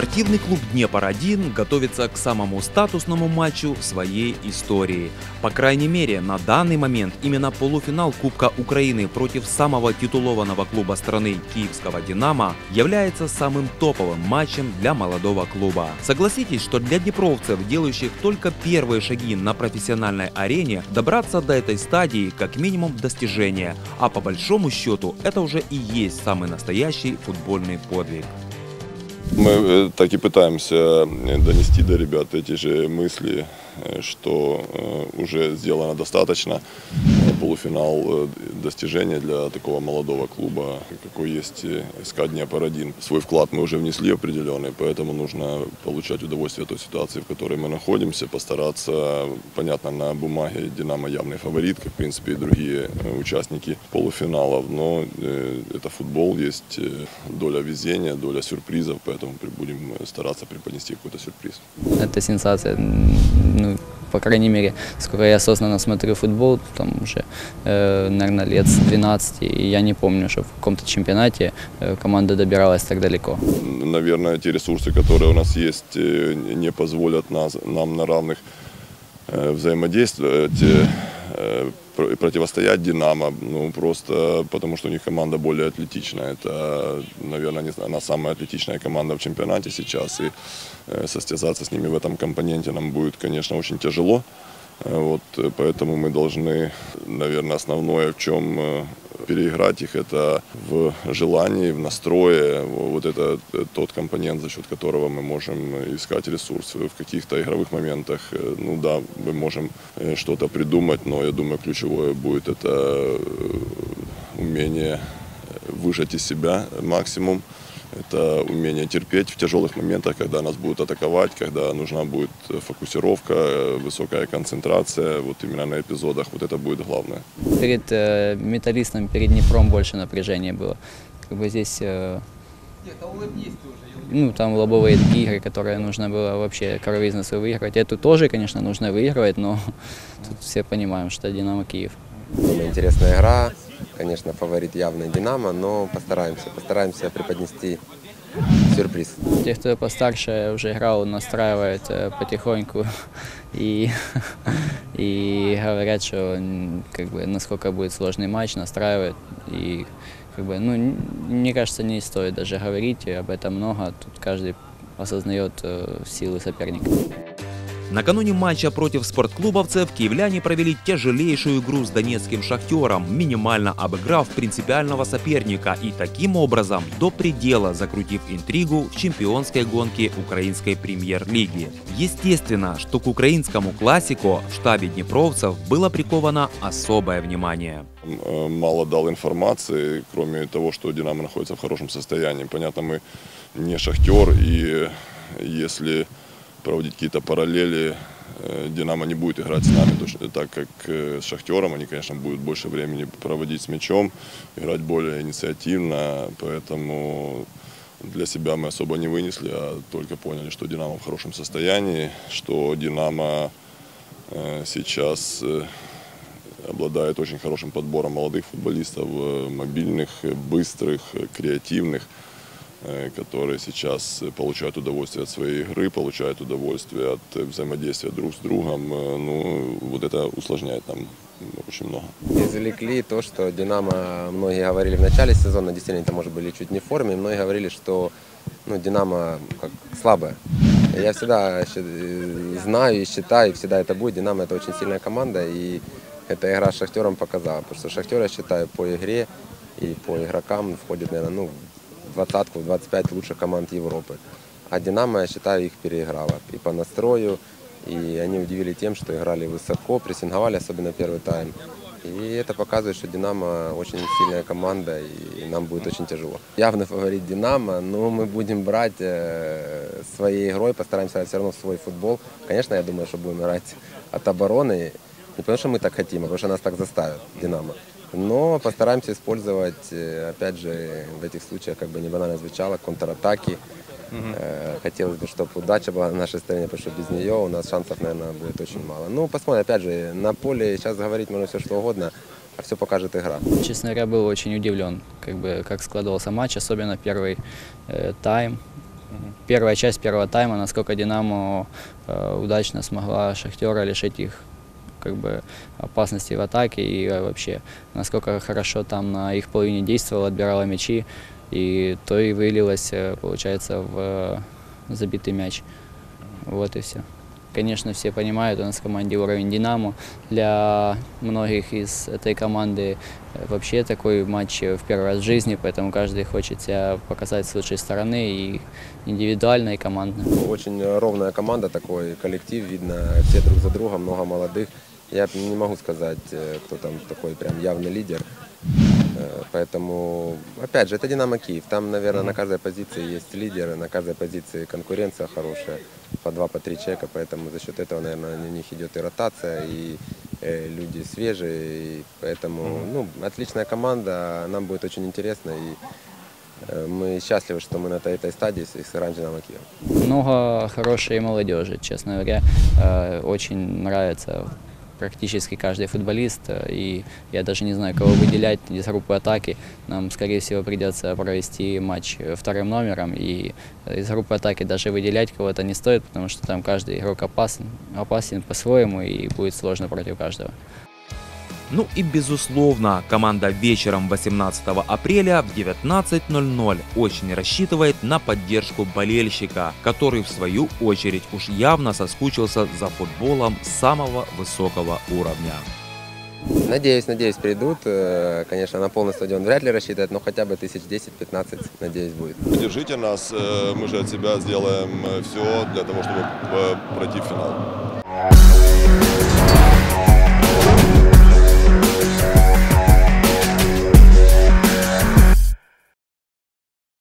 Спортивный клуб «Днепр-1» готовится к самому статусному матчу своей истории. По крайней мере, на данный момент именно полуфинал Кубка Украины против самого титулованного клуба страны киевского «Динамо» является самым топовым матчем для молодого клуба. Согласитесь, что для днепровцев, делающих только первые шаги на профессиональной арене, добраться до этой стадии как минимум достижение, а по большому счету это уже и есть самый настоящий футбольный подвиг. Мы э, так и пытаемся э, донести до ребят эти же мысли, э, что уже сделано достаточно. Полуфинал достижения для такого молодого клуба, какой есть СК Днепр-1. Свой вклад мы уже внесли определенный, поэтому нужно получать удовольствие от той ситуации, в которой мы находимся, постараться, понятно, на бумаге «Динамо» явный фаворит, как, в принципе, и другие участники полуфиналов, но это футбол, есть доля везения, доля сюрпризов, поэтому будем стараться преподнести какой-то сюрприз. Это сенсация. Ну, по крайней мере, сколько я осознанно смотрю футбол, там уже, э, наверное, лет с 12, и я не помню, что в каком-то чемпионате э, команда добиралась так далеко. Наверное, те ресурсы, которые у нас есть, э, не позволят нас, нам на равных э, взаимодействовать противостоять «Динамо», ну, просто потому что у них команда более атлетичная. Это, наверное, она самая атлетичная команда в чемпионате сейчас, и э, состязаться с ними в этом компоненте нам будет, конечно, очень тяжело. Э, вот, поэтому мы должны, наверное, основное, в чем э, переиграть их, это в желании, в настрое. Вот это тот компонент, за счет которого мы можем искать ресурсы. В каких-то игровых моментах, ну да, мы можем что-то придумать, но я думаю, ключевое будет это умение выжать из себя максимум это умение терпеть в тяжелых моментах, когда нас будут атаковать, когда нужна будет фокусировка, высокая концентрация. Вот именно на эпизодах вот это будет главное. Перед э, металлистом, перед Днепром больше напряжения было. Как бы здесь... Э, ну, там лобовые игры, которые нужно было вообще коровизнесы выигрывать. Эту тоже, конечно, нужно выигрывать, но тут все понимаем, что Динамо Киев. Интересная игра, конечно, фаворит явный Динамо, но постараемся, постараемся преподнести сюрприз. Те, кто постарше уже играл, настраивает э, потихоньку и, и говорят, что как бы, насколько будет сложный матч, настраивают. И как бы, ну, мне кажется, не стоит даже говорить об этом много. Тут каждый осознает э, силы соперника. Накануне матча против спортклубовцев киевляне провели тяжелейшую игру с донецким шахтером, минимально обыграв принципиального соперника и таким образом до предела закрутив интригу в чемпионской гонке украинской премьер-лиги. Естественно, что к украинскому классику в штабе днепровцев было приковано особое внимание. Мало дал информации, кроме того, что «Динамо» находится в хорошем состоянии. Понятно, мы не шахтер, и если проводить какие-то параллели. Э, Динамо не будет играть с нами точно так, как э, с Шахтером. Они, конечно, будут больше времени проводить с мячом, играть более инициативно. Поэтому для себя мы особо не вынесли, а только поняли, что Динамо в хорошем состоянии, что Динамо э, сейчас обладает очень хорошим подбором молодых футболистов, мобильных, быстрых, креативных. Э, которые сейчас получают удовольствие от своей игры, получают удовольствие от взаимодействия друг с другом. Э, ну, вот это усложняет нам очень много. Извлекли то, что «Динамо», многие говорили в начале сезона, действительно, это может были чуть не в форме, многие говорили, что ну, «Динамо» как слабая. Я всегда знаю и считаю, всегда это будет. «Динамо» — это очень сильная команда, и эта игра с «Шахтером» показала. Потому что «Шахтер», я считаю, по игре и по игрокам входит, наверное, ну, двадцатку, в 25 лучших команд Европы. А «Динамо», я считаю, их переиграла и по настрою, и они удивили тем, что играли высоко, прессинговали, особенно первый тайм. И это показывает, что «Динамо» очень сильная команда, и нам будет очень тяжело. Явно фаворит «Динамо», но мы будем брать э, своей игрой, постараемся все равно свой футбол. Конечно, я думаю, что будем играть от обороны, не потому что мы так хотим, а потому что нас так заставят «Динамо». Но постараемся использовать, э, опять же, в этих случаях, как бы не банально звучало, контратаки. Угу. Хотелось бы, чтобы удача была на нашей стороне, потому что без нее у нас шансов, наверное, будет очень мало. Ну, посмотрим, опять же, на поле сейчас говорить можно все что угодно, а все покажет игра. Честно говоря, был очень удивлен, как бы, как складывался матч, особенно первый э, тайм. Первая часть первого тайма, насколько Динамо э, удачно смогла Шахтера лишить их как бы опасности в атаке и э, вообще насколько хорошо там на их половине действовала, отбирала мячи, и то и вылилось, э, получается, в э, забитый мяч. Вот и все. Конечно, все понимают, у нас в команде уровень «Динамо». Для многих из этой команды э, вообще такой матч в первый раз в жизни, поэтому каждый хочет себя показать с лучшей стороны и индивидуально, и командно. Очень ровная команда, такой коллектив, видно все друг за другом, много молодых. Я не могу сказать, э, кто там такой прям явный лидер. Э, Поэтому, опять же, это Динамо Киев. Там, наверное, на каждой позиции есть лидеры, на каждой позиции конкуренция хорошая, по два, по три человека. Поэтому за счет этого, наверное, на них идет и ротация, и э, люди свежие. И поэтому, ну, отличная команда, нам будет очень интересно. И э, мы счастливы, что мы на этой, этой стадии с- Динамо Киев. Много хорошей молодежи, честно говоря. Э, Очень нравится практически каждый футболист. э, И я даже не знаю, кого выделять из группы атаки. Нам, скорее всего, придется провести матч э, вторым номером. И из группы атаки даже выделять кого-то не стоит, потому что там каждый игрок опасен, опасен по-своему и будет сложно против каждого. Ну и безусловно, команда вечером 18 апреля в 19.00 очень рассчитывает на поддержку болельщика, который в свою очередь уж явно соскучился за футболом самого высокого уровня. Надеюсь, надеюсь, придут. Э, Конечно, на полный стадион вряд ли рассчитывать, но хотя бы тысяч 10-15, надеюсь, будет. Держите нас, э, мы же от себя сделаем все для того, чтобы э, пройти в финал.